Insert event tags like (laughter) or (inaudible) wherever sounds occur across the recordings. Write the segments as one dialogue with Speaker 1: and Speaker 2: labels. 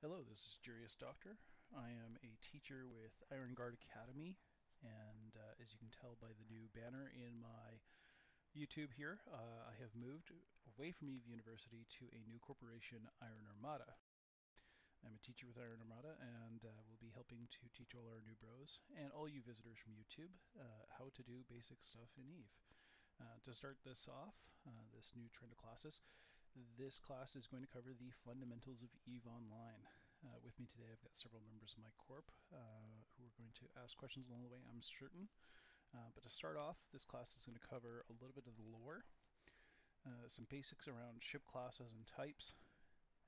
Speaker 1: Hello, this is Jurius Doctor. I am a teacher with Iron Guard Academy, and uh, as you can tell by the new banner in my YouTube here, uh, I have moved away from Eve University to a new corporation, Iron Armada. I'm a teacher with Iron Armada, and uh, will be helping to teach all our new bros and all you visitors from YouTube uh, how to do basic stuff in Eve. Uh, to start this off, uh, this new trend of classes, this class is going to cover the fundamentals of EVE Online. Uh, with me today, I've got several members of my corp uh, who are going to ask questions along the way, I'm certain. Uh, but to start off, this class is going to cover a little bit of the lore, uh, some basics around ship classes and types,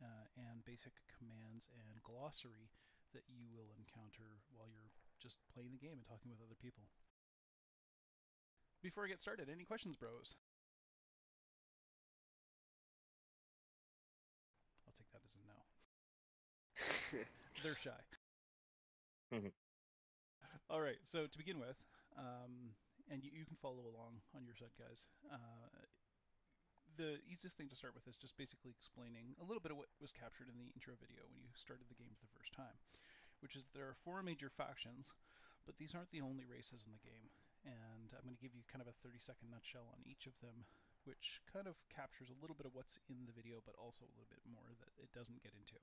Speaker 1: uh, and basic commands and glossary that you will encounter while you're just playing the game and talking with other people. Before I get started, any questions, bros? I'll take that as a no. (laughs) They're shy.
Speaker 2: Mhm.
Speaker 1: All right. So to begin with, um, and you, you can follow along on your side, guys. Uh, the easiest thing to start with is just basically explaining a little bit of what was captured in the intro video when you started the game for the first time, which is there are four major factions, but these aren't the only races in the game. And I'm going to give you kind of a 30 second nutshell on each of them, which kind of captures a little bit of what's in the video, but also a little bit more that it doesn't get into.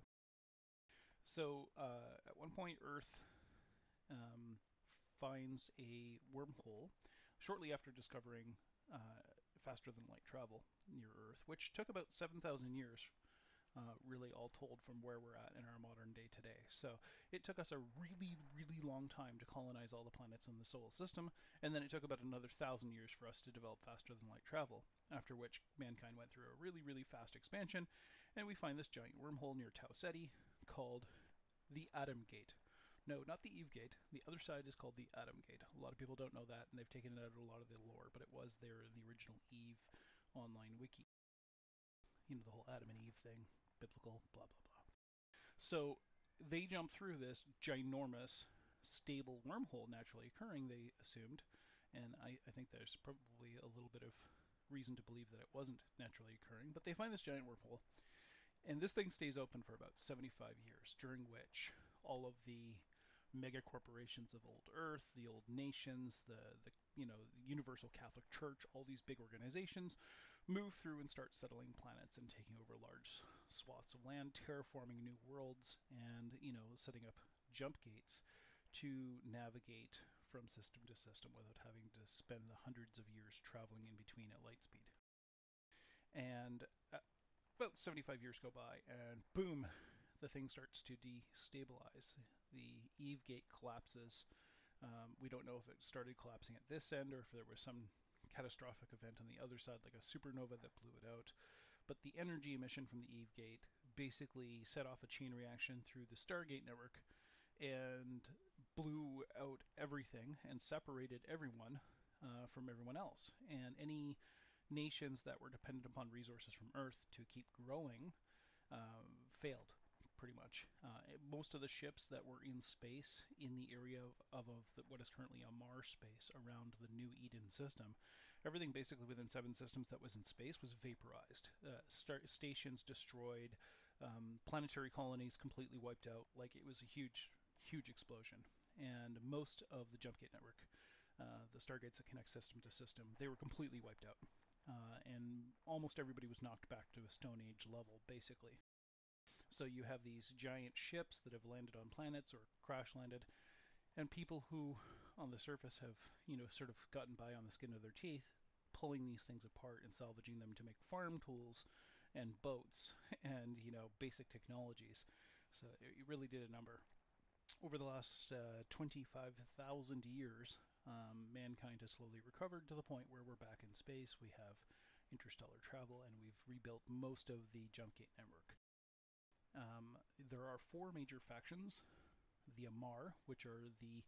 Speaker 1: So uh, at one point, Earth um, finds a wormhole shortly after discovering uh, faster than light travel near Earth, which took about 7,000 years, uh, really all told, from where we're at in our modern day today. So it took us a really, really long time to colonize all the planets in the solar system, and then it took about another thousand years for us to develop faster than light travel. After which mankind went through a really, really fast expansion, and we find this giant wormhole near Tau Ceti called the Adam Gate. No, not the Eve Gate. The other side is called the Adam Gate. A lot of people don't know that, and they've taken it out of a lot of the lore, but it was there in the original Eve online wiki. You know, the whole Adam and Eve thing, biblical, blah, blah, blah. So they jump through this ginormous, stable wormhole naturally occurring, they assumed, and I, I think there's probably a little bit of reason to believe that it wasn't naturally occurring, but they find this giant wormhole. And this thing stays open for about 75 years, during which all of the mega corporations of old Earth, the old nations, the the you know the Universal Catholic Church, all these big organizations move through and start settling planets and taking over large swaths of land, terraforming new worlds, and you know setting up jump gates to navigate from system to system without having to spend the hundreds of years traveling in between at light speed. And about 75 years go by, and boom, the thing starts to destabilize. The Eve gate collapses. Um, we don't know if it started collapsing at this end or if there was some catastrophic event on the other side, like a supernova that blew it out. But the energy emission from the Eve gate basically set off a chain reaction through the Stargate network and blew out everything and separated everyone uh, from everyone else. And any nations that were dependent upon resources from Earth to keep growing um, failed pretty much. Uh, most of the ships that were in space in the area of, of, of the, what is currently Amarr space around the new Eden system, everything basically within seven systems that was in space was vaporized. Uh, stations destroyed, um, planetary colonies completely wiped out. Like it was a huge, huge explosion. And most of the Jumpgate network, uh, the Stargates that connect system to system, they were completely wiped out. Uh, and almost everybody was knocked back to a Stone Age level, basically. So you have these giant ships that have landed on planets or crash landed, and people who, on the surface, have you know sort of gotten by on the skin of their teeth, pulling these things apart and salvaging them to make farm tools and boats (laughs) and you know basic technologies. So it really did a number. Over the last uh, 25,000 years, um, mankind has slowly recovered to the point where we're back in space. We have interstellar travel, and we've rebuilt most of the Jumpgate network. Um, there are four major factions the Amarr, which are the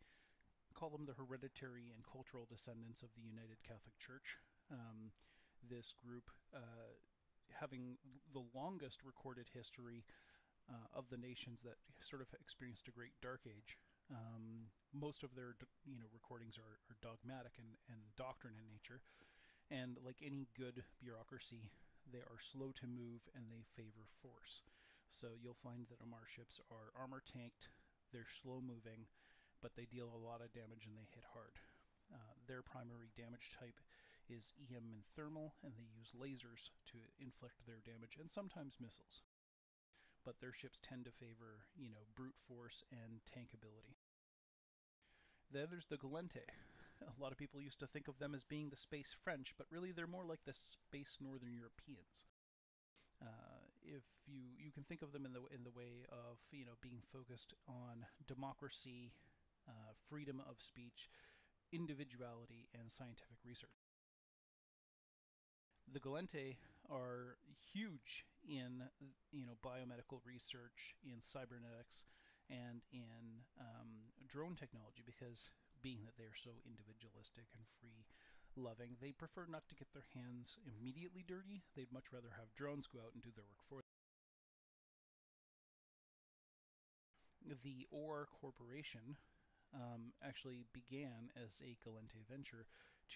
Speaker 1: call them the hereditary and cultural descendants of the United Catholic Church. Um, this group, uh, having the longest recorded history uh, of the nations that sort of experienced a great dark age. Um, most of their you know recordings are, are dogmatic and, and doctrine in nature, and like any good bureaucracy, they are slow to move and they favor force. So you'll find that Amarr ships are armor tanked, they're slow moving, but they deal a lot of damage and they hit hard. Uh, their primary damage type is EM and thermal, and they use lasers to inflict their damage and sometimes missiles. But their ships tend to favor, you know, brute force and tank Then there's the Gallente. A lot of people used to think of them as being the space French, but really they're more like the space Northern Europeans. Uh, if you you can think of them in the in the way of you know being focused on democracy, uh, freedom of speech, individuality, and scientific research. The Gallente are huge in you know biomedical research, in cybernetics, and in um, drone technology because being that they're so individualistic and free loving, they prefer not to get their hands immediately dirty. They'd much rather have drones go out and do their work for them. The ORE Corporation um, actually began as a Gallente venture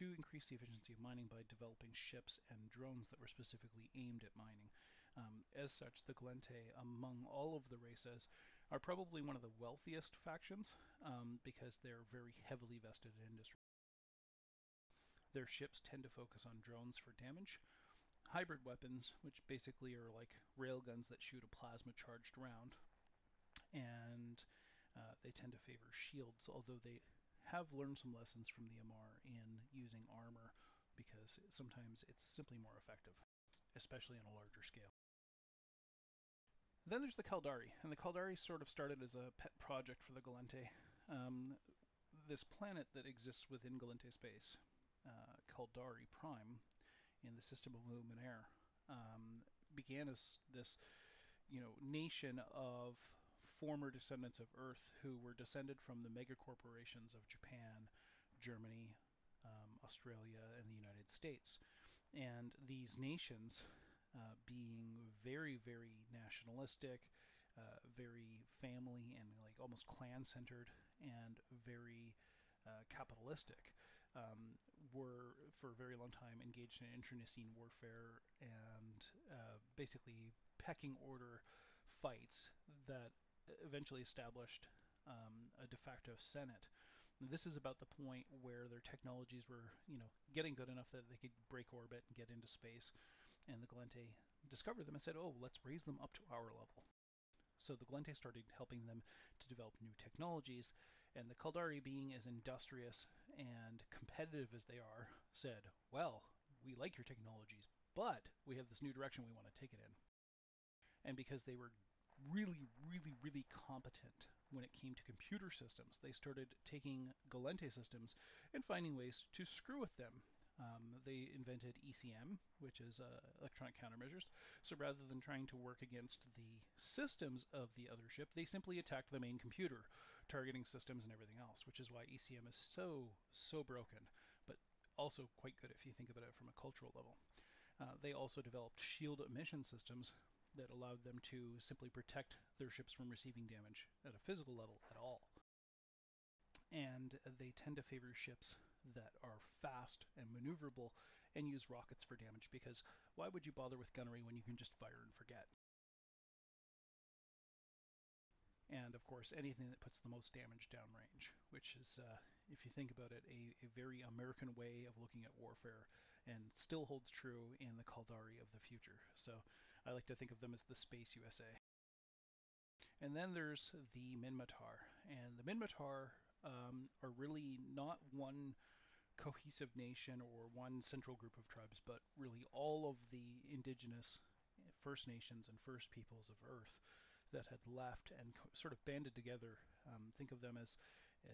Speaker 1: to increase the efficiency of mining by developing ships and drones that were specifically aimed at mining. Um, as such, the Gallente, among all of the races, are probably one of the wealthiest factions um, because they're very heavily vested in industry. Their ships tend to focus on drones for damage, hybrid weapons, which basically are like railguns that shoot a plasma charged round, and uh, they tend to favor shields, although they have learned some lessons from the Amarr in using armor because sometimes it's simply more effective, especially on a larger scale. Then there's the Caldari, and the Caldari sort of started as a pet project for the Gallente, Um, this planet that exists within Gallente space, uh, Caldari Prime, in the system of Luminaire, um, began as this, you know, nation of former descendants of Earth who were descended from the mega corporations of Japan, Germany, um, Australia, and the United States. And these nations uh, being very, very nationalistic, uh, very family and like almost clan centered, and very uh, capitalistic. Um, were for a very long time engaged in internecine warfare and uh, basically pecking order fights that eventually established um, a de facto Senate. This is about the point where their technologies were, you know, getting good enough that they could break orbit and get into space and the Gallente discovered them and said, oh, let's raise them up to our level. So the Gallente started helping them to develop new technologies, and the Caldari, being as industrious and competitive as they are, said, well, we like your technologies, but we have this new direction we want to take it in. And because they were really, really, really competent when it came to computer systems, they started taking Gallente systems and finding ways to screw with them um, they invented ECM, which is uh, electronic countermeasures. So rather than trying to work against the systems of the other ship, they simply attacked the main computer, targeting systems and everything else, which is why ECM is so, so broken, but also quite good if you think about it from a cultural level. Uh, they also developed shield emission systems that allowed them to simply protect their ships from receiving damage at a physical level at all. And they tend to favor ships that are fast and maneuverable and use rockets for damage because why would you bother with gunnery when you can just fire and forget? And of course, anything that puts the most damage downrange, which is, uh, if you think about it, a, a very American way of looking at warfare and still holds true in the Caldari of the future. So I like to think of them as the Space USA. And then there's the Minmatar. And the Minmatar um, are really not one cohesive nation or one central group of tribes, but really all of the indigenous First Nations and First Peoples of Earth that had left and sort of banded together. Um, think of them as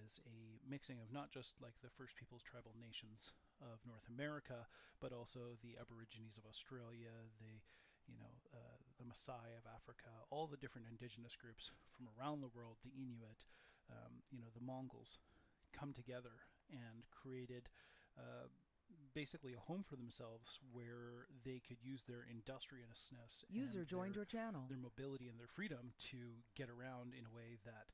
Speaker 1: as a mixing of not just like the First Peoples tribal nations of North America, but also the Aborigines of Australia, the you know uh, the Maasai of Africa, all the different indigenous groups from around the world, the Inuit, um, you know the Mongols, come together and created uh, basically a home for themselves where they could use their industriousness
Speaker 3: user joined
Speaker 1: their,
Speaker 3: your channel.
Speaker 1: their mobility and their freedom to get around in a way that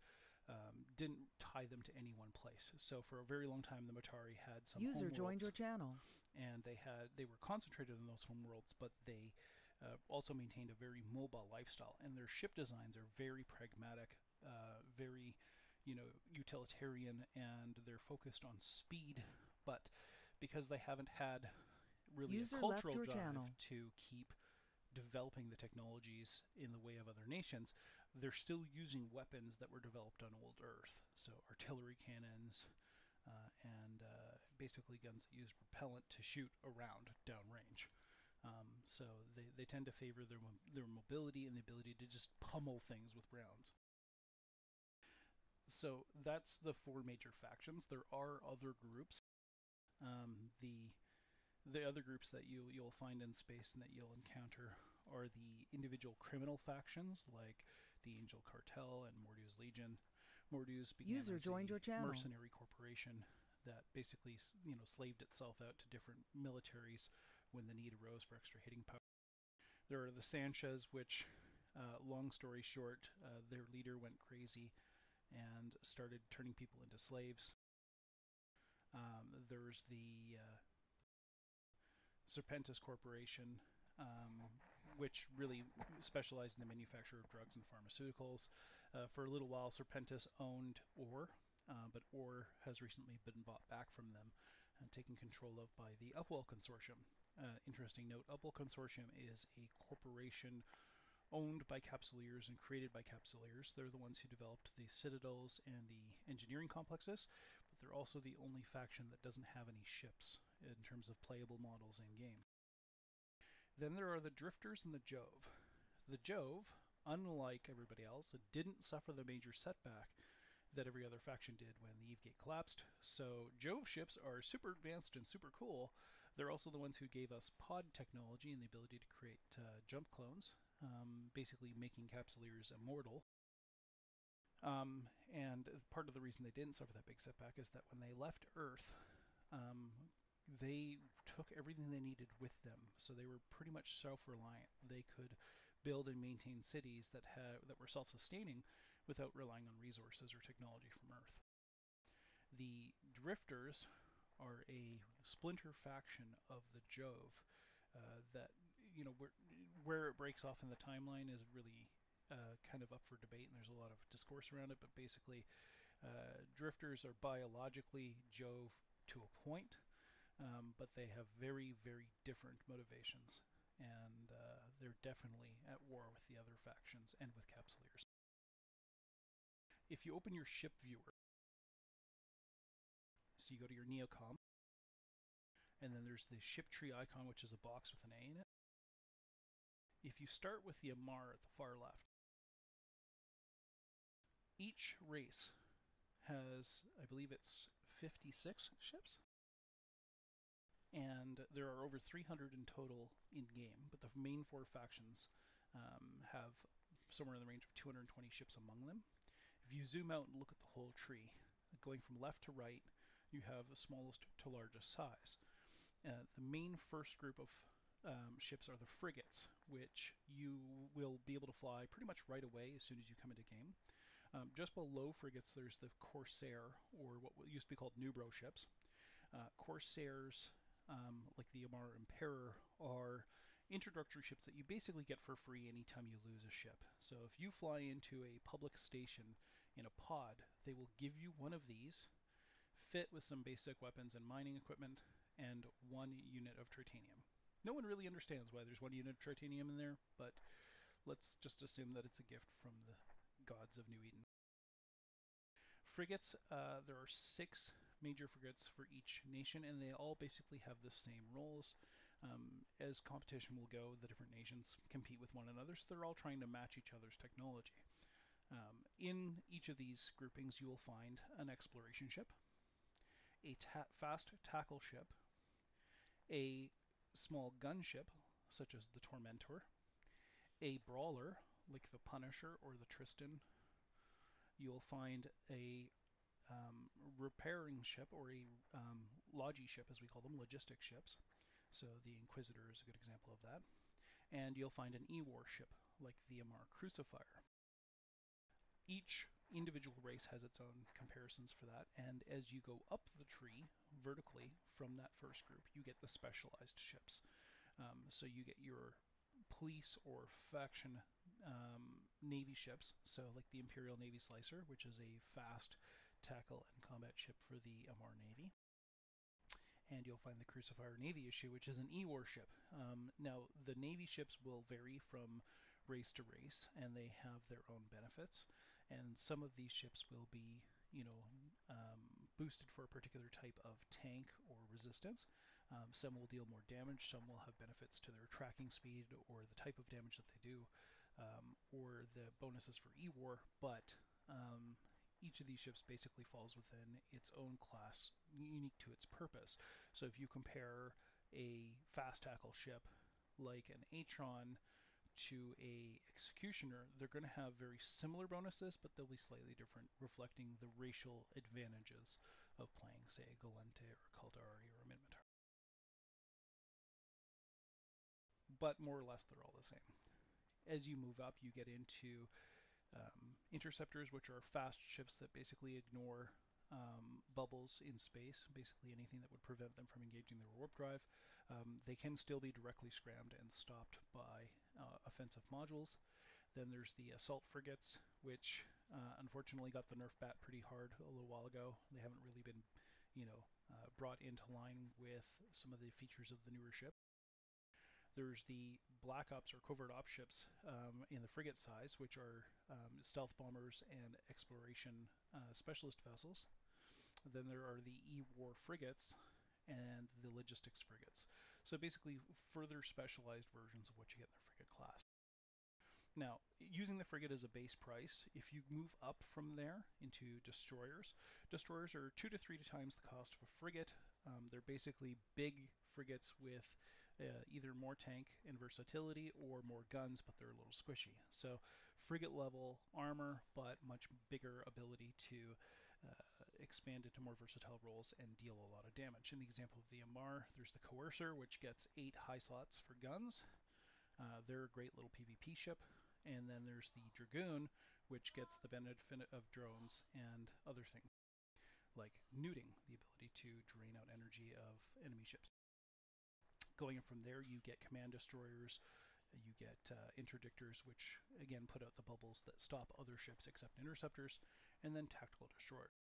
Speaker 1: um, didn't tie them to any one place. So for a very long time, the Matari had some
Speaker 3: user joined your channel,
Speaker 1: and they had they were concentrated in those home worlds, but they uh, also maintained a very mobile lifestyle, and their ship designs are very pragmatic, uh, very, you know, utilitarian, and they're focused on speed. But because they haven't had really
Speaker 3: User
Speaker 1: a cultural drive
Speaker 3: channel.
Speaker 1: to keep developing the technologies in the way of other nations, they're still using weapons that were developed on old Earth. So artillery cannons, uh, and uh, basically guns that use propellant to shoot around downrange. Um, so they, they tend to favor their their mobility and the ability to just pummel things with rounds. So that's the four major factions. There are other groups. Um, the the other groups that you you'll find in space and that you'll encounter are the individual criminal factions like the Angel Cartel and Mordu's Legion. Mordu's began
Speaker 3: User joined
Speaker 1: a
Speaker 3: your channel.
Speaker 1: mercenary corporation that basically you know slaved itself out to different militaries when the need arose for extra hitting power. There are the Sansha's, which, uh, long story short, uh, their leader went crazy and started turning people into slaves. Um, there's the uh, Serpentis Corporation, um, which really specialized in the manufacture of drugs and pharmaceuticals. Uh, for a little while, Serpentis owned ORE, uh, but ORE has recently been bought back from them and taken control of by the Upwell Consortium. Uh, interesting note Upwell Consortium is a corporation owned by Capsuleers and created by Capsuleers. They're the ones who developed the citadels and the engineering complexes, but they're also the only faction that doesn't have any ships in terms of playable models in game. Then there are the Drifters and the Jove. The Jove, unlike everybody else, didn't suffer the major setback that every other faction did when the Eve Gate collapsed. So Jove ships are super advanced and super cool. They're also the ones who gave us pod technology and the ability to create uh, jump clones, um, basically making Capsuleers immortal. Um, and part of the reason they didn't suffer that big setback is that when they left Earth, um, they took everything they needed with them. So they were pretty much self-reliant. They could build and maintain cities that ha- that were self-sustaining without relying on resources or technology from Earth. The Drifters are a splinter faction of the Jove uh, that you know where where it breaks off in the timeline is really uh, kind of up for debate, and there's a lot of discourse around it. But basically, uh, Drifters are biologically Jove to a point, um, but they have very very different motivations, and uh, they're definitely at war with the other factions and with Capsuleers. If you open your ship viewer, so you go to your Neocom, and then there's the ship tree icon, which is a box with an A in it. If you start with the Amarr at the far left, each race has, I believe it's 56 ships. And there are over 300 in total in game, but the main four factions um, have somewhere in the range of 220 ships among them. If you zoom out and look at the whole tree, going from left to right, you have the smallest to largest size. Uh, the main first group of um, ships are the frigates, which you will be able to fly pretty much right away as soon as you come into game. Um, just below frigates, there's the Corsair, or what used to be called newbro ships. Uh, Corsairs, um, like the Amarr Impairor, are introductory ships that you basically get for free anytime you lose a ship. So if you fly into a public station in a pod, they will give you one of these, fit with some basic weapons and mining equipment, and one unit of tritanium. No one really understands why there's one unit of tritanium in there, but let's just assume that it's a gift from the gods of New Eden. Frigates, uh, there are six major frigates for each nation, and they all basically have the same roles. Um, as competition will go, the different nations compete with one another, so they're all trying to match each other's technology. Um, in each of these groupings, you will find an exploration ship, a ta- fast tackle ship, a small gunship, such as the Tormentor, a brawler, like the Punisher or the Tristan. You'll find a um, repairing ship or a um, logi ship, as we call them, logistic ships. So the Inquisitor is a good example of that. And you'll find an E-war ship, like the Amarr Crucifier. Each individual race has its own comparisons for that, and as you go up the tree vertically from that first group, you get the specialized ships. Um, so you get your police or faction um, navy ships, so like the Imperial Navy Slicer, which is a fast tackle and combat ship for the Amarr Navy. And you'll find the Crucifier Navy issue, which is an E warship. Um, now, the Navy ships will vary from race to race, and they have their own benefits. And some of these ships will be, you know, um, boosted for a particular type of tank or resistance. Um, some will deal more damage, some will have benefits to their tracking speed or the type of damage that they do, um, or the bonuses for E-War, but um, each of these ships basically falls within its own class, unique to its purpose. So if you compare a fast tackle ship like an Atron to a executioner, they're going to have very similar bonuses, but they'll be slightly different, reflecting the racial advantages of playing, say, a Gallente or a Caldari or a Minmatar. But more or less, they're all the same. As you move up, you get into um, interceptors, which are fast ships that basically ignore um, bubbles in space, basically anything that would prevent them from engaging their warp drive. Um, they can still be directly scrammed and stopped by uh, offensive modules. Then there's the assault frigates, which uh, unfortunately got the nerf bat pretty hard a little while ago. They haven't really been, you know, uh, brought into line with some of the features of the newer ship. There's the Black Ops or Covert Ops ships um, in the frigate size, which are um, stealth bombers and exploration uh, specialist vessels. Then there are the E-War frigates and the logistics frigates. So basically, further specialized versions of what you get in the frigate class. Now, using the frigate as a base price, if you move up from there into destroyers, destroyers are two to three times the cost of a frigate. Um, they're basically big frigates with uh, either more tank and versatility or more guns, but they're a little squishy. So frigate level armor, but much bigger ability to uh, expand into more versatile roles and deal a lot of damage. In the example of the Amarr, there's the Coercer, which gets eight high slots for guns. Uh, they're a great little PvP ship. And then there's the Dragoon, which gets the benefit of drones and other things, like neuting, the ability to drain out energy of enemy ships. Going from there, you get command destroyers, you get uh, interdictors, which again put out the bubbles that stop other ships except interceptors, and then tactical destroyers.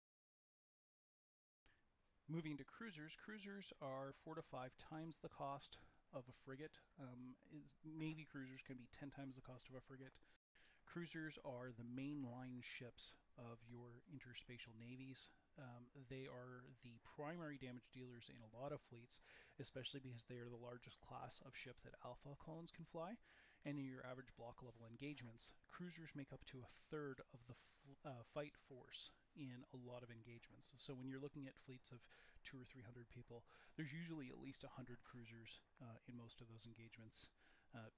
Speaker 1: Moving to cruisers, cruisers are four to five times the cost of a frigate. Um, Navy cruisers can be 10 times the cost of a frigate. Cruisers are the mainline ships of your interspatial navies. Um, they are the primary damage dealers in a lot of fleets, especially because they are the largest class of ship that alpha clones can fly. And in your average bloc level engagements, cruisers make up to a third of the uh, fight force in a lot of engagements. So when you're looking at fleets of two or three hundred people, there's usually at least a hundred cruisers uh, in most of those engagements. Uh,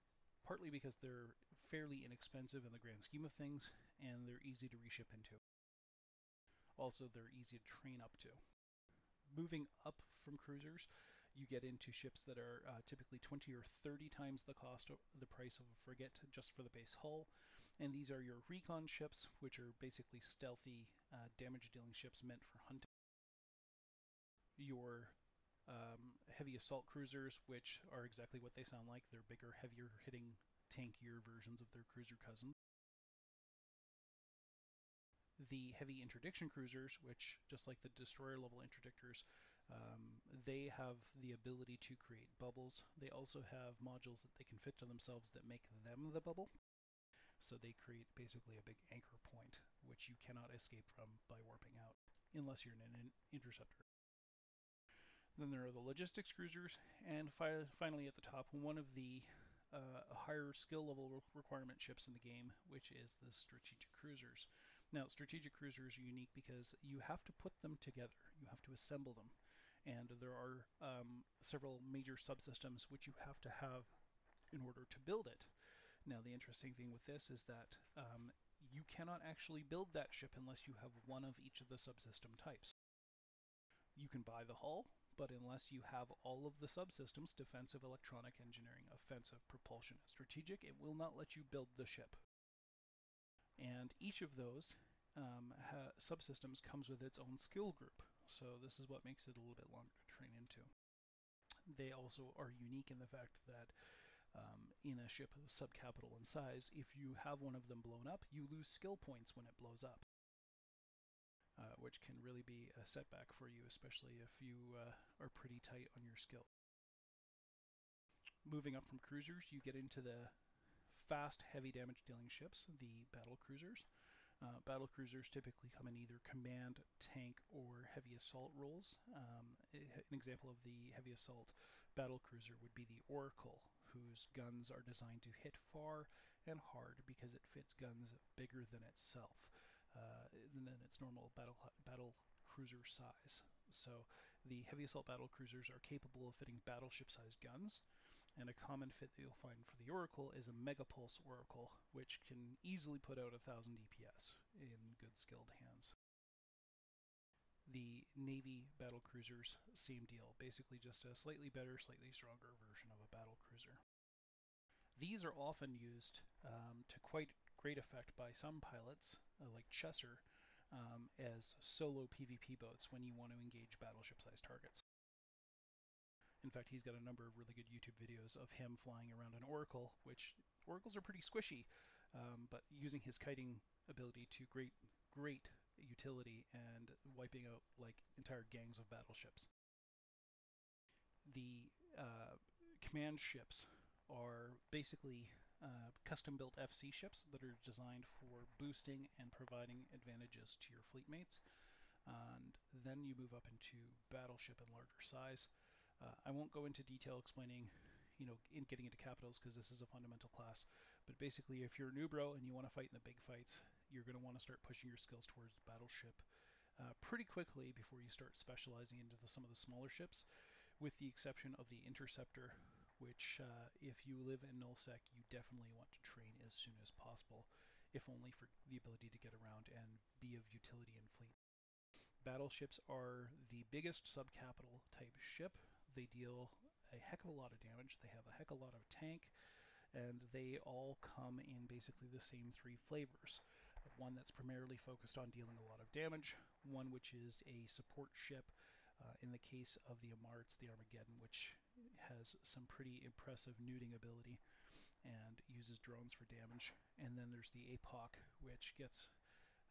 Speaker 1: partly because they're fairly inexpensive in the grand scheme of things, and they're easy to reship into. Also, they're easy to train up to. Moving up from cruisers, you get into ships that are uh, typically 20 or 30 times the cost of the price of a frigate just for the base hull. And these are your recon ships, which are basically stealthy, uh, damage dealing ships meant for hunting. Your um, heavy assault cruisers, which are exactly what they sound like. They're bigger, heavier hitting, tankier versions of their cruiser cousins the heavy interdiction cruisers, which, just like the destroyer level interdictors, um, they have the ability to create bubbles. They also have modules that they can fit to themselves that make them the bubble. So they create basically a big anchor point, which you cannot escape from by warping out, unless you're in an interceptor. Then there are the logistics cruisers, and fi finally at the top, one of the uh, higher skill level requirement ships in the game, which is the strategic cruisers. Now, strategic cruisers are unique because you have to put them together, you have to assemble them, and there are um, several major subsystems which you have to have in order to build it. Now, the interesting thing with this is that um, you cannot actually build that ship unless you have one of each of the subsystem types. You can buy the hull, but unless you have all of the subsystems defensive, electronic, engineering, offensive, propulsion, and strategic it will not let you build the ship. And each of those um, subsystems comes with its own skill group. So this is what makes it a little bit longer to train into. They also are unique in the fact that Um, in a ship subcapital in size, if you have one of them blown up, you lose skill points when it blows up, uh, which can really be a setback for you, especially if you uh, are pretty tight on your skill. Moving up from cruisers, you get into the fast, heavy damage dealing ships, the battle cruisers. Uh, battle cruisers typically come in either command, tank, or heavy assault roles. Um, an example of the heavy assault battle cruiser would be the Oracle, whose guns are designed to hit far and hard because it fits guns bigger than itself, uh, than its normal battle battle cruiser size. So the heavy assault battle cruisers are capable of fitting battleship-sized guns. And a common fit that you'll find for the Oracle is a Megapulse Oracle, which can easily put out a 1000 DPS in good skilled hands. The Navy battle cruisers, same deal, basically just a slightly better, slightly stronger version of a battle cruiser. These are often used um, to quite great effect by some pilots, uh, like Chesser, um, as solo PvP boats when you want to engage battleship sized targets. In fact, he's got a number of really good YouTube videos of him flying around an Oracle, which Oracles are pretty squishy, um, but using his kiting ability to great, great utility and wiping out like entire gangs of battleships. The uh, command ships are basically uh, custom built FC ships that are designed for boosting and providing advantages to your fleet mates. And then you move up into battleship and larger size. Uh, I won't go into detail explaining, you know, in getting into capitals because this is a fundamental class. But basically, if you're a new bro and you want to fight in the big fights, you're going to want to start pushing your skills towards battleship uh, pretty quickly before you start specializing into the, some of the smaller ships, with the exception of the Interceptor, which, uh, if you live in nullsec, you definitely want to train as soon as possible, if only for the ability to get around and be of utility in fleet. Battleships are the biggest subcapital type ship they deal a heck of a lot of damage. They have a heck of a lot of tank, and they all come in basically the same three flavors. One that's primarily focused on dealing a lot of damage, one which is a support ship. Uh, in the case of the Amarr, it's the Armageddon, which has some pretty impressive neuting ability and uses drones for damage. And then there's the APOC, which gets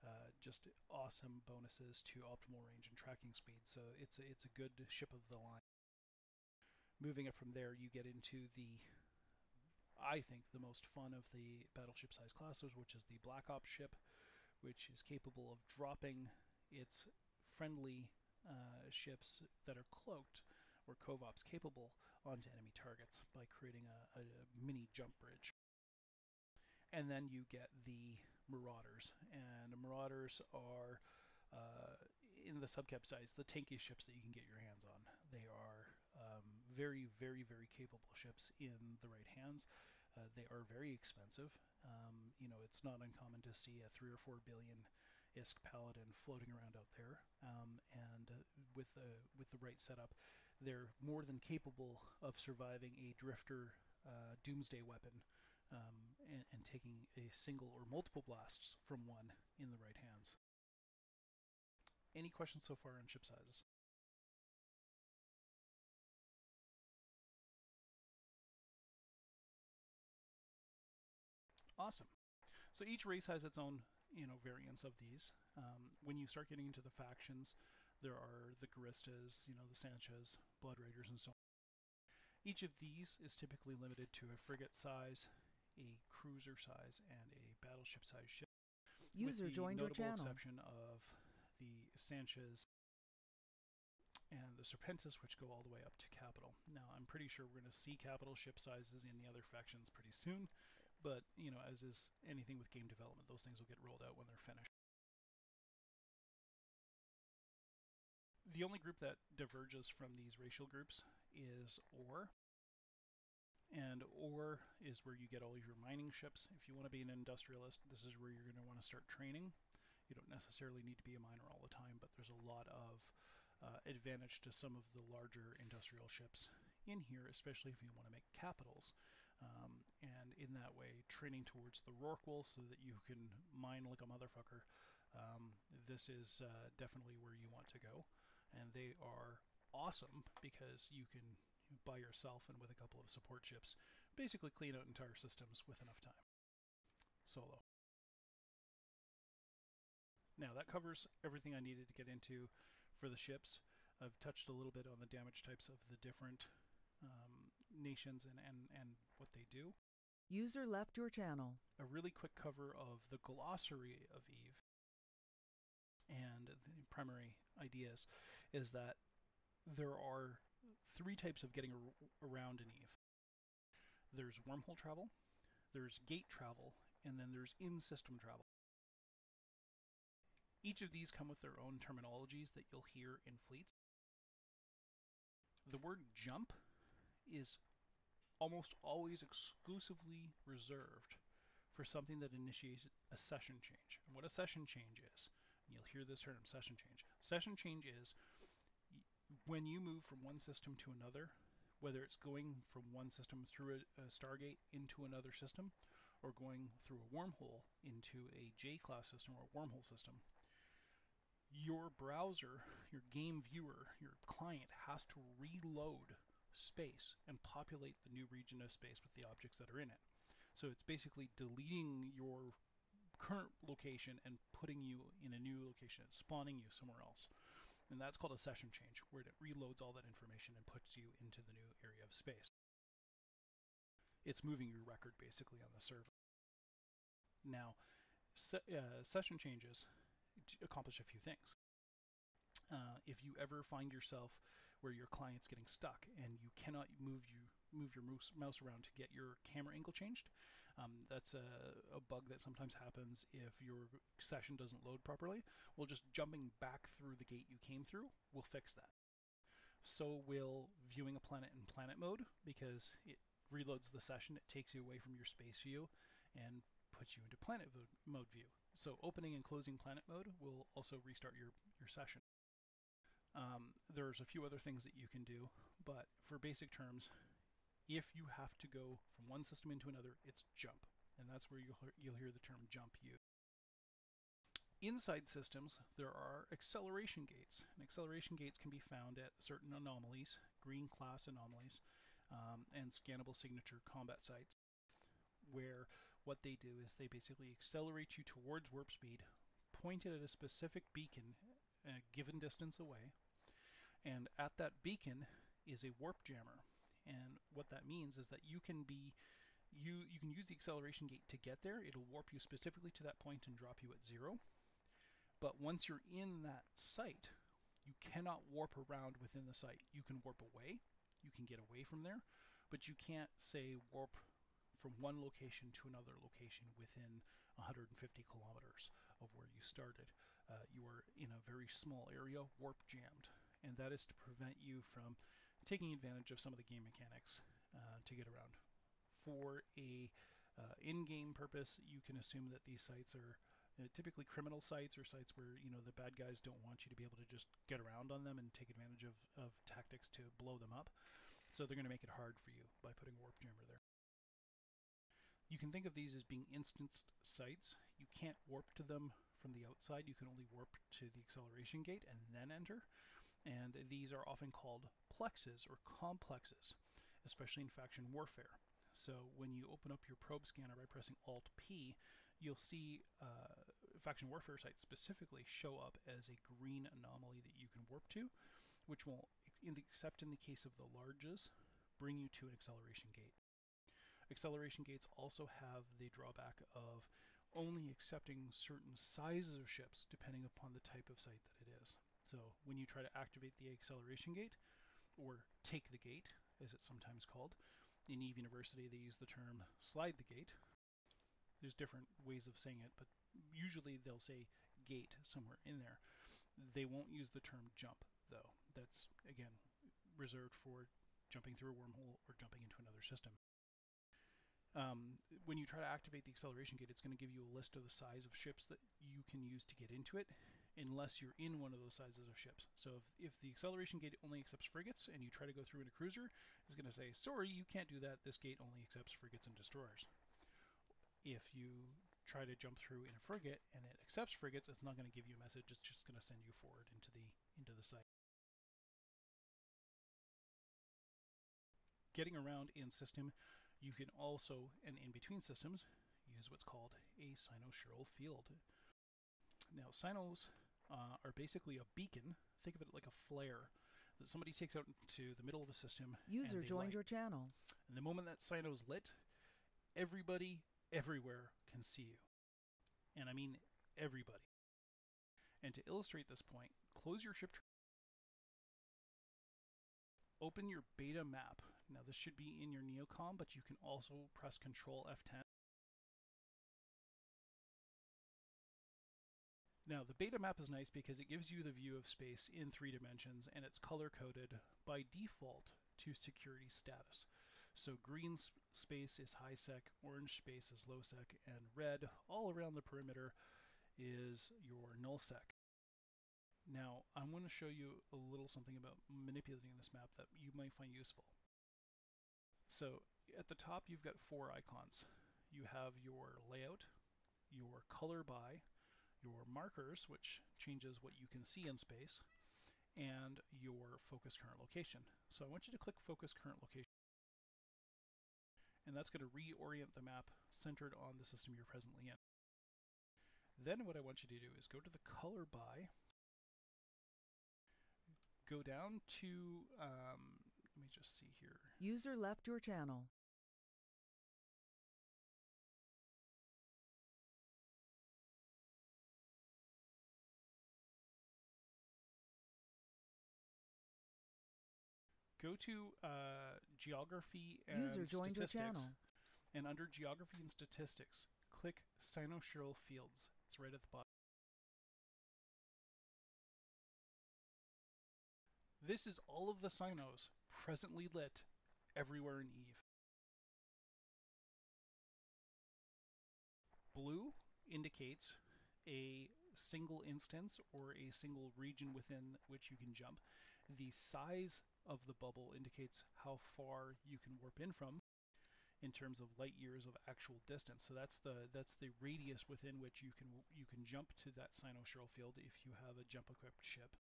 Speaker 1: uh, just awesome bonuses to optimal range and tracking speed. So it's a, it's a good ship of the line moving up from there, you get into the, I think, the most fun of the battleship size classes, which is the Black Ops ship, which is capable of dropping its friendly uh, ships that are cloaked or covops capable onto enemy targets by creating a, a, mini jump bridge. And then you get the Marauders, and Marauders are uh, in the subcap size the tanky ships that you can get your hands on. They are um, very, very, very capable ships in the right hands. Uh, they are very expensive. Um, you know, it's not uncommon to see a three or four billion ISK paladin floating around out there, um, and uh, with the with the right setup, they're more than capable of surviving a drifter uh, doomsday weapon um, and, and taking a single or multiple blasts from one in the right hands. Any questions so far on ship sizes? Awesome. So each race has its own, you know, variants of these. Um, when you start getting into the factions, there are the Guristas, you know, the Sansha's, Blood Raiders, and so on. Each of these is typically limited to a frigate size, a cruiser size, and a battleship size ship.
Speaker 3: User joined your channel.
Speaker 1: exception of the Sansha's and the Serpentis, which go all the way up to capital. Now, I'm pretty sure we're going to see capital ship sizes in the other factions pretty soon, but, you know, as is anything with game development, those things will get rolled out when they're finished. The only group that diverges from these racial groups is ORE. And ORE is where you get all your mining ships. If you want to be an industrialist, this is where you're going to want to start training. You don't necessarily need to be a miner all the time, but there's a lot of uh, advantage to some of the larger industrial ships in here, especially if you want to make capitals. Um, and in that way, training towards the Rorqual so that you can mine like a motherfucker. Um, this is uh, definitely where you want to go. And they are awesome because you can, by yourself and with a couple of support ships, basically clean out entire systems with enough time. Solo. Now that covers everything I needed to get into for the ships. I've touched a little bit on the damage types of the different um, nations and, and, and what they do.
Speaker 3: User left your channel.
Speaker 1: A really quick cover of the glossary of Eve. And the primary ideas is that there are three types of getting ar- around in Eve. There's wormhole travel, there's gate travel, and then there's in-system travel. Each of these come with their own terminologies that you'll hear in fleets. The word jump is almost always exclusively reserved for something that initiates a session change. And what a session change is, and you'll hear this term session change. Session change is when you move from one system to another, whether it's going from one system through a, a Stargate into another system, or going through a wormhole into a J class system or a wormhole system, your browser, your game viewer, your client has to reload space and populate the new region of space with the objects that are in it. So it's basically deleting your current location and putting you in a new location. It's spawning you somewhere else. And that's called a session change, where it reloads all that information and puts you into the new area of space. It's moving your record basically on the server. Now, se- uh, session changes accomplish a few things. Uh, if you ever find yourself where your client's getting stuck and you cannot move you move your mouse, mouse around to get your camera angle changed, um, that's a, a, bug that sometimes happens if your session doesn't load properly. Well, just jumping back through the gate you came through will fix that. So will viewing a planet in planet mode because it reloads the session. It takes you away from your space view and puts you into planet mode view. So opening and closing planet mode will also restart your, your session. Um, there's a few other things that you can do, but for basic terms, if you have to go from one system into another, it's jump, and that's where you'll you'll hear the term jump used. Inside systems, there are acceleration gates, and acceleration gates can be found at certain anomalies, green class anomalies, um, and scannable signature combat sites, where what they do is they basically accelerate you towards warp speed, pointed at a specific beacon a given distance away, and at that beacon is a warp jammer. And what that means is that you can be you you can use the acceleration gate to get there. It'll warp you specifically to that point and drop you at zero. But once you're in that site, you cannot warp around within the site. You can warp away, you can get away from there, but you can't say warp from one location to another location within 150 kilometers of where you started. Uh, you are in a very small area, warp jammed and that is to prevent you from taking advantage of some of the game mechanics uh, to get around. For a uh, in-game purpose, you can assume that these sites are uh, typically criminal sites or sites where you know the bad guys don't want you to be able to just get around on them and take advantage of, of tactics to blow them up. So they're going to make it hard for you by putting warp jammer there. You can think of these as being instanced sites. You can't warp to them from the outside. You can only warp to the acceleration gate and then enter and these are often called plexes or complexes, especially in faction warfare. So when you open up your probe scanner by pressing Alt P, you'll see uh, faction warfare sites specifically show up as a green anomaly that you can warp to, which will, except in the case of the larges, bring you to an acceleration gate. Acceleration gates also have the drawback of only accepting certain sizes of ships depending upon the type of site that. So when you try to activate the acceleration gate, or take the gate, as it's sometimes called, in Eve University they use the term slide the gate. There's different ways of saying it, but usually they'll say gate somewhere in there. They won't use the term jump, though. That's, again, reserved for jumping through a wormhole or jumping into another system. Um, when you try to activate the acceleration gate, it's going to give you a list of the size of ships that you can use to get into it unless you're in one of those sizes of ships. So if, if the acceleration gate only accepts frigates and you try to go through in a cruiser, it's going to say, sorry, you can't do that. This gate only accepts frigates and destroyers. If you try to jump through in a frigate and it accepts frigates, it's not going to give you a message. It's just going to send you forward into the into the site. Getting around in system, You can also, and in between systems, use what's called a cynosural field. Now, cynos uh, are basically a beacon. Think of it like a flare that somebody takes out into the middle of a system.
Speaker 3: User joined
Speaker 1: light.
Speaker 3: your channel.
Speaker 1: And the moment that cyno's lit, everybody everywhere can see you. And I mean everybody. And to illustrate this point, close your ship. Open your beta map. Now this should be in your Neocom, but you can also press Control F10. Now the beta map is nice because it gives you the view of space in three dimensions and it's color coded by default to security status. So green space is high sec, orange space is low sec, and red all around the perimeter is your null sec. Now, I'm going to show you a little something about manipulating this map that you might find useful. So, at the top, you've got four icons. You have your layout, your color by, your markers, which changes what you can see in space, and your focus current location. So, I want you to click focus current location and that's going to reorient the map centered on the system you're presently in. Then what I want you to do is go to the color by, go down to, um, let me just see here.
Speaker 3: User left your channel.
Speaker 1: Go to uh, geography and
Speaker 3: User joined your
Speaker 1: statistics,
Speaker 3: channel.
Speaker 1: and under geography and statistics, click cynosural fields. It's right at the bottom. This is all of the cynos presently lit everywhere in Eve. Blue indicates a single instance or a single region within which you can jump. The size of the bubble indicates how far you can warp in from in terms of light years of actual distance. So that's the that's the radius within which you can you can jump to that cynosural field if you have a jump equipped ship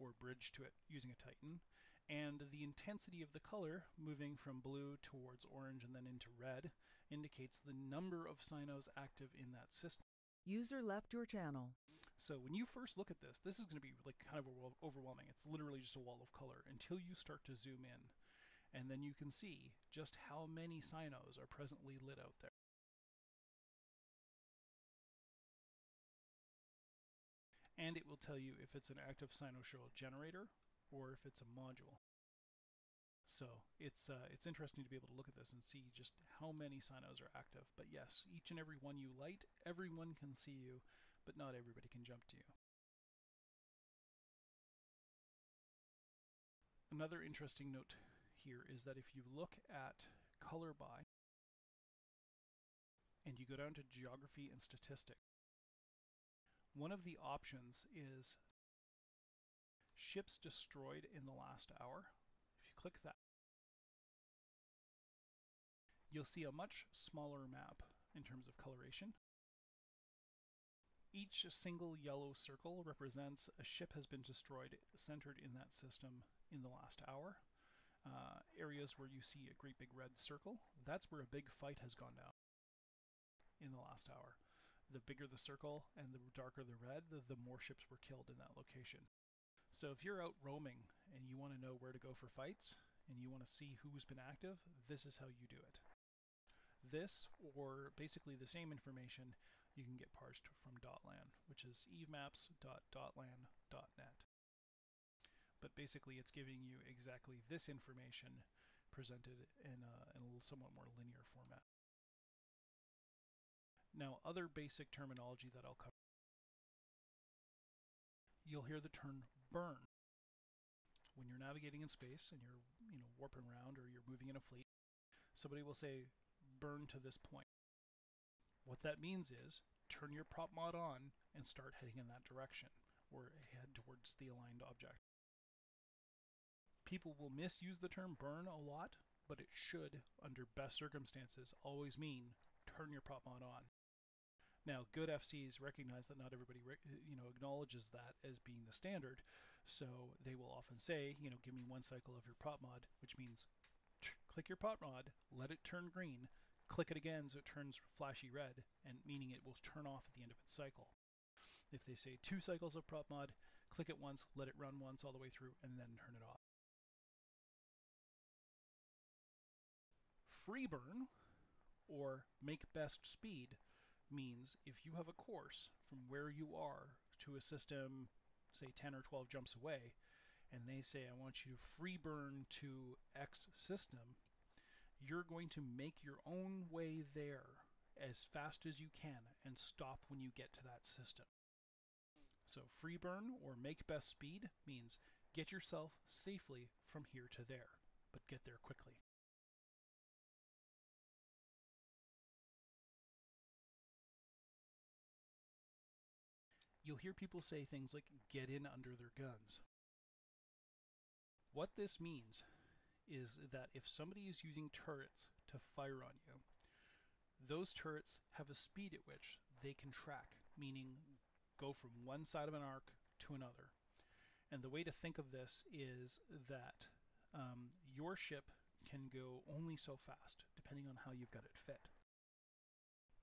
Speaker 1: or bridge to it using a Titan. And the intensity of the color moving from blue towards orange and then into red indicates the number of cynos active in that system.
Speaker 3: User left your channel.
Speaker 1: So when you first look at this, this is going to be like kind of overwhelming. It's literally just a wall of color until you start to zoom in, and then you can see just how many cynos are presently lit out there. And it will tell you if it's an active cynosural generator or if it's a module. So it's uh, it's interesting to be able to look at this and see just how many cynos are active. But yes, each and every one you light, everyone can see you, but not everybody can jump to you. Another interesting note here is that if you look at color by and you go down to geography and statistics, one of the options is ships destroyed in the last hour. Click that, you'll see a much smaller map in terms of coloration. Each single yellow circle represents a ship has been destroyed centered in that system in the last hour. Uh, areas where you see a great big red circle, that's where a big fight has gone down in the last hour. The bigger the circle and the darker the red, the, the more ships were killed in that location. So if you're out roaming and you want to know where to go for fights and you want to see who's been active, this is how you do it. This, or basically the same information, you can get parsed from Dotlan, which is evemaps.dotlan.net. But basically, it's giving you exactly this information presented in a, in a somewhat more linear format. Now, other basic terminology that I'll cover. You'll hear the term burn when you're navigating in space and you're, you know, warping around or you're moving in a fleet. Somebody will say burn to this point. What that means is turn your prop mod on and start heading in that direction or head towards the aligned object. People will misuse the term burn a lot, but it should, under best circumstances, always mean turn your prop mod on. Now, good FCs recognize that not everybody, you know, acknowledges that as being the standard, so they will often say, you know, give me one cycle of your prop mod, which means click your prop mod, let it turn green, click it again so it turns flashy red, and meaning it will turn off at the end of its cycle. If they say two cycles of prop mod, click it once, let it run once all the way through, and then turn it off. Free burn, or make best speed, means if you have a course from where you are to a system, say 10 or 12 jumps away, and they say, I want you to free burn to X system, you're going to make your own way there as fast as you can and stop when you get to that system. So free burn or make best speed means get yourself safely from here to there, but get there quickly. You'll hear people say things like get in under their guns. What this means is that if somebody is using turrets to fire on you, those turrets have a speed at which they can track, meaning go from one side of an arc to another. And the way to think of this is that um, your ship can go only so fast, depending on how you've got it fit.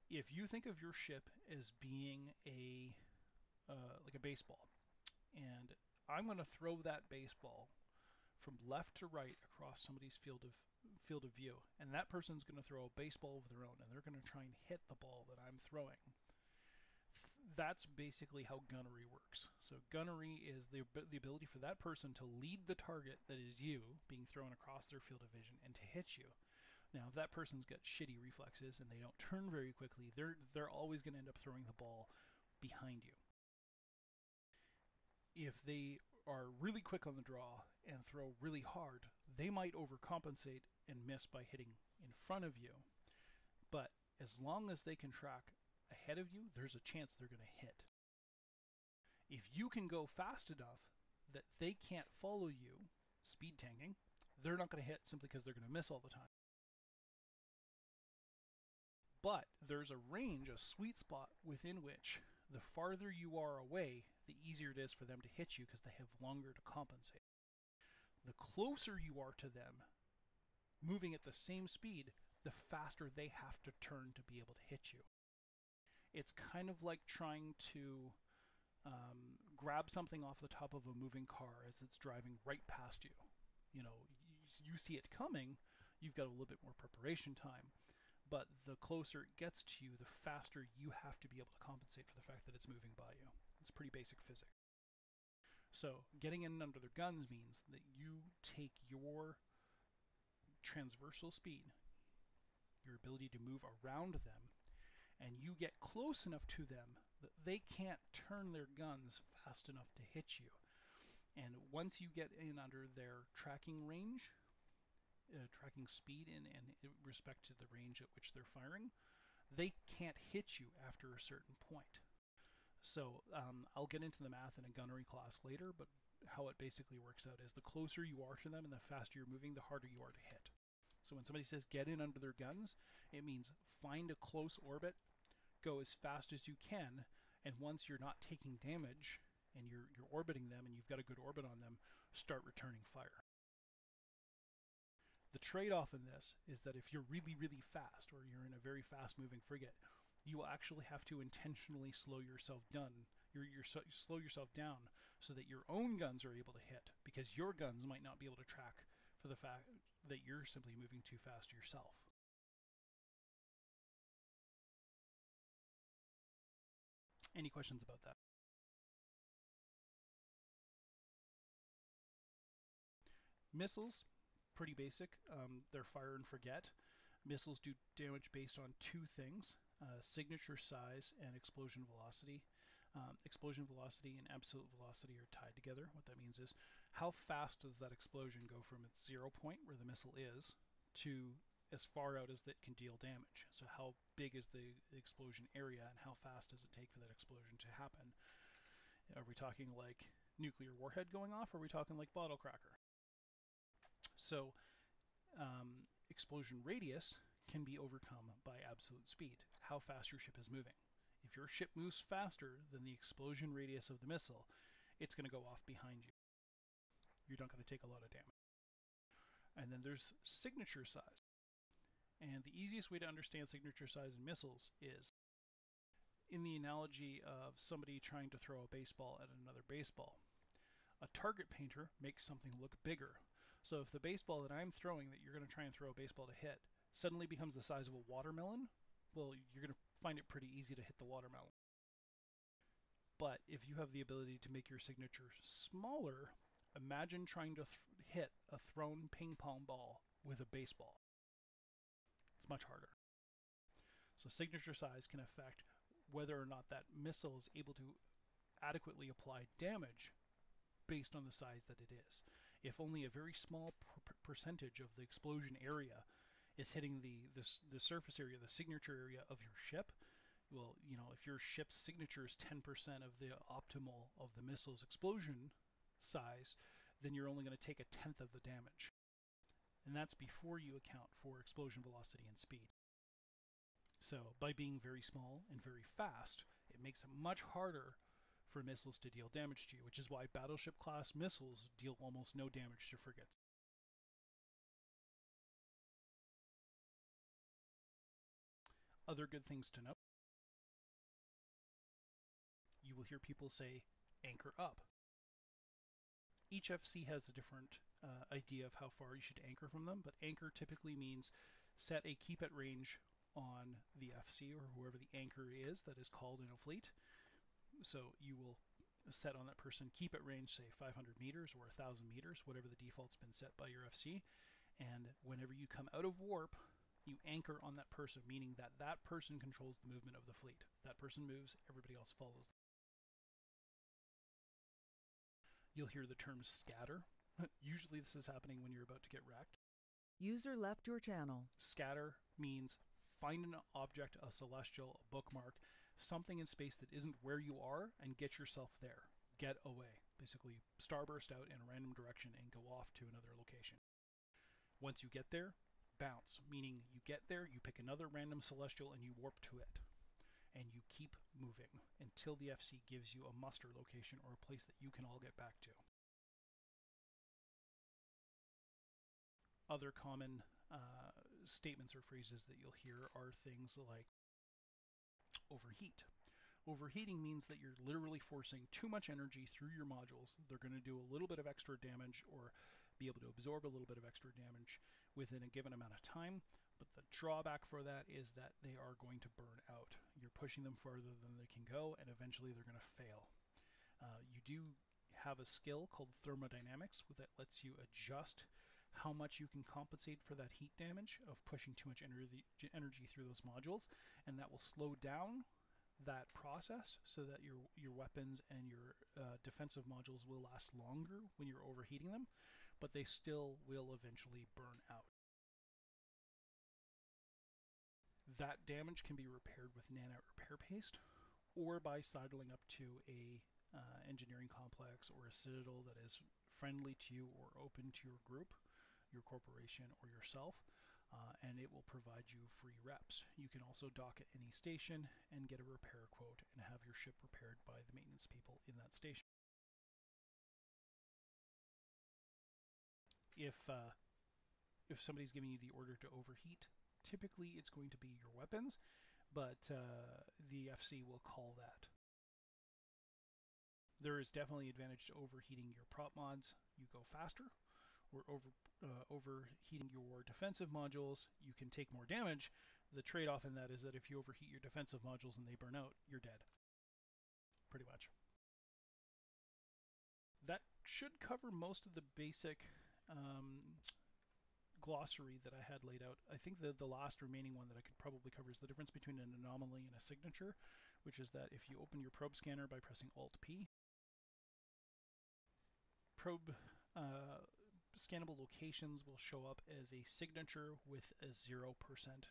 Speaker 1: If you think of your ship as being a uh, like a baseball, and I'm going to throw that baseball from left to right across somebody's field of field of view, and that person's going to throw a baseball of their own, and they're going to try and hit the ball that I'm throwing. That's basically how gunnery works. So gunnery is the the ability for that person to lead the target that is you being thrown across their field of vision and to hit you. Now, if that person's got shitty reflexes and they don't turn very quickly, they're they're always going to end up throwing the ball behind you if they are really quick on the draw and throw really hard, they might overcompensate and miss by hitting in front of you. But as long as they can track ahead of you, there's a chance they're going to hit. If you can go fast enough that they can't follow you, speed tanking, they're not going to hit simply because they're going to miss all the time. But there's a range, a sweet spot within which the farther you are away, the easier it is for them to hit you because they have longer to compensate. The closer you are to them, moving at the same speed, the faster they have to turn to be able to hit you. It's kind of like trying to um, grab something off the top of a moving car as it's driving right past you. You know, you, you see it coming, you've got a little bit more preparation time but the closer it gets to you, the faster you have to be able to compensate for the fact that it's moving by you. It's pretty basic physics. So, getting in under their guns means that you take your transversal speed, your ability to move around them, and you get close enough to them that they can't turn their guns fast enough to hit you. And once you get in under their tracking range, uh, tracking speed in and respect to the range at which they're firing, they can't hit you after a certain point. So um, I'll get into the math in a gunnery class later, but how it basically works out is the closer you are to them and the faster you're moving, the harder you are to hit. So when somebody says get in under their guns, it means find a close orbit, go as fast as you can, and once you're not taking damage and you're you're orbiting them and you've got a good orbit on them, start returning fire. The trade off in this is that if you're really, really fast or you're in a very fast moving frigate, you will actually have to intentionally slow yourself down. You're, you're so, slow yourself down so that your own guns are able to hit because your guns might not be able to track for the fact that you're simply moving too fast yourself. Any questions about that? Missiles pretty basic. Um, they're fire and forget. Missiles do damage based on two things uh, signature size and explosion velocity. Um, explosion velocity and absolute velocity are tied together. What that means is how fast does that explosion go from its zero point, where the missile is, to as far out as that can deal damage. So how big is the explosion area and how fast does it take for that explosion to happen? Are we talking like nuclear warhead going off or are we talking like bottle cracker? So um, explosion radius can be overcome by absolute speed, how fast your ship is moving. If your ship moves faster than the explosion radius of the missile, it's going to go off behind you. You're not going to take a lot of damage. And then there's signature size. And the easiest way to understand signature size in missiles is in the analogy of somebody trying to throw a baseball at another baseball. A target painter makes something look bigger. So if the baseball that I'm throwing that you're going to try and throw a baseball to hit suddenly becomes the size of a watermelon, well, you're going to find it pretty easy to hit the watermelon. But if you have the ability to make your signature smaller, imagine trying to th- hit a thrown ping pong ball with a baseball. It's much harder. So signature size can affect whether or not that missile is able to adequately apply damage based on the size that it is. If only a very small per- percentage of the explosion area is hitting the, the the surface area, the signature area of your ship, well, you know, if your ship's signature is 10% of the optimal of the missile's explosion size, then you're only going to take a tenth of the damage. And that's before you account for explosion velocity and speed. So, by being very small and very fast, it makes it much harder for missiles to deal damage to you, which is why battleship class missiles deal almost no damage to frigates. Other good things to note you will hear people say anchor up. Each FC has a different uh, idea of how far you should anchor from them, but anchor typically means set a keep at range on the FC or whoever the anchor is that is called in a fleet. So you will set on that person keep at range, say 500 meters or 1,000 meters, whatever the default's been set by your FC. And whenever you come out of warp, you anchor on that person, meaning that that person controls the movement of the fleet. That person moves, everybody else follows. You'll hear the term scatter. (laughs) Usually, this is happening when you're about to get wrecked.
Speaker 3: User left your channel.
Speaker 1: Scatter means find an object, a celestial, a bookmark, something in space that isn't where you are, and get yourself there. Get away. Basically, starburst out in a random direction and go off to another location. Once you get there, bounce, meaning you get there, you pick another random celestial, and you warp to it and you keep moving until the FC gives you a muster location or a place that you can all get back to. Other common uh, statements or phrases that you'll hear are things like overheat. Overheating means that you're literally forcing too much energy through your modules. They're going to do a little bit of extra damage or be able to absorb a little bit of extra damage within a given amount of time, but the drawback for that is that they are going to burn out. You're pushing them further than they can go, and eventually they're going to fail. Uh, you do have a skill called thermodynamics that lets you adjust how much you can compensate for that heat damage of pushing too much energy, energy through those modules, and that will slow down that process so that your your weapons and your uh, defensive modules will last longer when you're overheating them, but they still will eventually burn out. That damage can be repaired with nanite repair paste or by sidling up to a uh, engineering complex or a citadel that is friendly to you or open to your group, your corporation, or yourself, uh, and it will provide you free reps. You can also dock at any station and get a repair quote and have your ship repaired by the maintenance people in that station. If uh, if somebody's giving you the order to overheat, typically it's going to be your weapons, but uh, the FC will call that. There is definitely advantage to overheating your prop mods. You go faster, or over uh, overheating your defensive modules. You can take more damage. The trade-off in that is that if you overheat your defensive modules and they burn out, you're dead. Pretty much. That should cover most of the basic um, glossary that I had laid out. I think the, the last remaining one that I could probably cover is the difference between an anomaly and a signature, which is that if you open your probe scanner by pressing Alt P, probe uh, scannable locations will show up as a signature with a 0%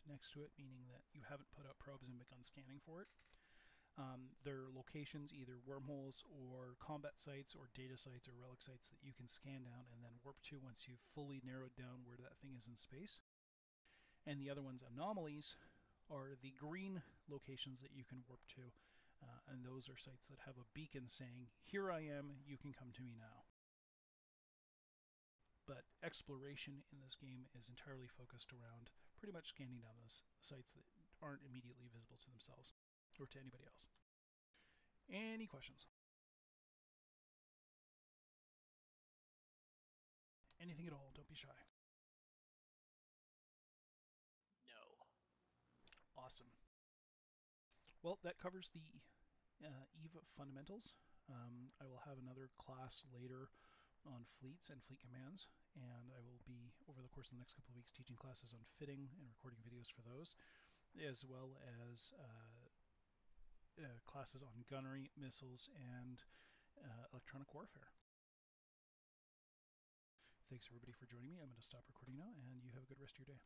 Speaker 1: next to it, meaning that you haven't put out probes and begun scanning for it. Um, there are locations, either wormholes or combat sites or data sites or relic sites that you can scan down and then warp to once you've fully narrowed down where that thing is in space. And the other ones, anomalies, are the green locations that you can warp to. Uh, and those are sites that have a beacon saying, Here I am, you can come to me now. but exploration in this game is entirely focused around pretty much scanning down those sites that aren't immediately visible to themselves or to anybody else. Any questions? Anything at all, don't be shy.
Speaker 4: No.
Speaker 1: Awesome. Well, that covers the uh, EVE fundamentals. Um, I will have another class later on fleets and fleet commands, and I will be, over the course of the next couple of weeks, teaching classes on fitting and recording videos for those, as well as uh, uh, classes on gunnery, missiles, and uh, electronic warfare. Thanks everybody for joining me. I'm going to stop recording now, and you have a good rest of your day.